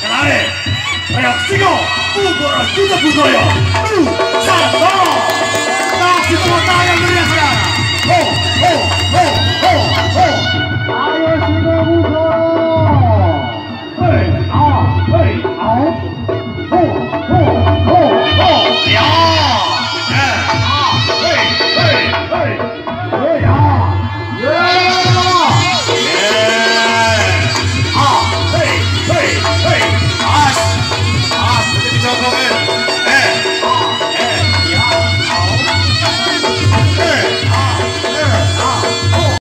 Canale, ragazzino, un borracchino punto io. Un, certo, no. Non si può dare a